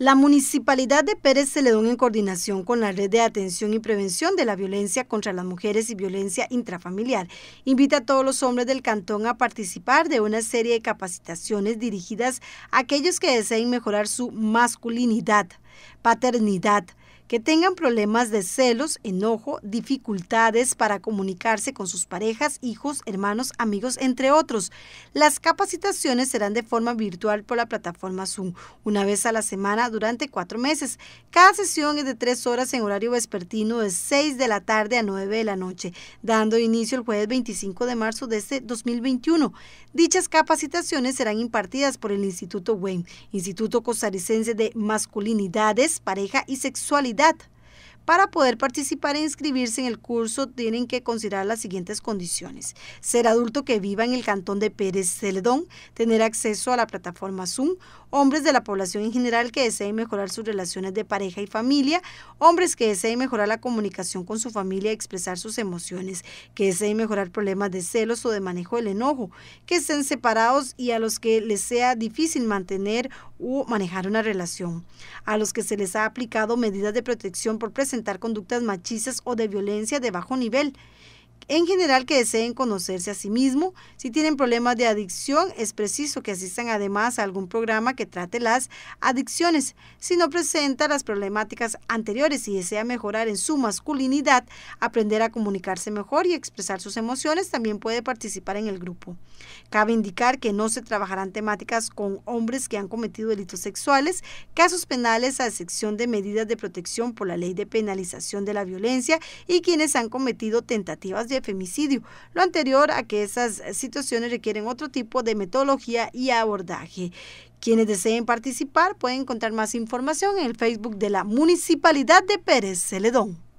La Municipalidad de Pérez Celedón, en coordinación con la Red de Atención y Prevención de la Violencia contra las Mujeres y Violencia Intrafamiliar, invita a todos los hombres del cantón a participar de una serie de capacitaciones dirigidas a aquellos que deseen mejorar su masculinidad, paternidad, que tengan problemas de celos, enojo, dificultades para comunicarse con sus parejas, hijos, hermanos, amigos, entre otros. Las capacitaciones serán de forma virtual por la plataforma Zoom, una vez a la semana durante cuatro meses. Cada sesión es de tres horas en horario vespertino de 6 de la tarde a 9 de la noche, dando inicio el jueves 25 de marzo de este 2021. Dichas capacitaciones serán impartidas por el Instituto Wayne, Instituto Costarricense de Masculinidades, Pareja y Sexualidad date. Para poder participar e inscribirse en el curso tienen que considerar las siguientes condiciones. Ser adulto que viva en el cantón de Pérez Celedón, tener acceso a la plataforma Zoom, hombres de la población en general que deseen mejorar sus relaciones de pareja y familia, hombres que deseen mejorar la comunicación con su familia y expresar sus emociones, que deseen mejorar problemas de celos o de manejo del enojo, que estén separados y a los que les sea difícil mantener o manejar una relación, a los que se les ha aplicado medidas de protección por conductas machistas o de violencia de bajo nivel, en general que deseen conocerse a sí mismo. Si tienen problemas de adicción, es preciso que asistan además a algún programa que trate las adicciones. Si no presenta las problemáticas anteriores y desea mejorar en su masculinidad, aprender a comunicarse mejor y expresar sus emociones, también puede participar en el grupo. Cabe indicar que no se trabajarán temáticas con hombres que han cometido delitos sexuales, casos penales a excepción de medidas de protección por la ley de penalización de la violencia y quienes han cometido tentativas de femicidio, lo anterior a que esas situaciones requieren otro tipo de metodología y abordaje. Quienes deseen participar pueden encontrar más información en el Facebook de la Municipalidad de Pérez Celedón.